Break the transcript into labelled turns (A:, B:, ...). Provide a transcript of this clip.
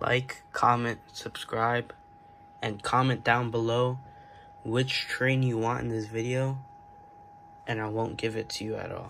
A: like, comment, subscribe, and comment down below which train you want in this video, and I won't give it to you at all.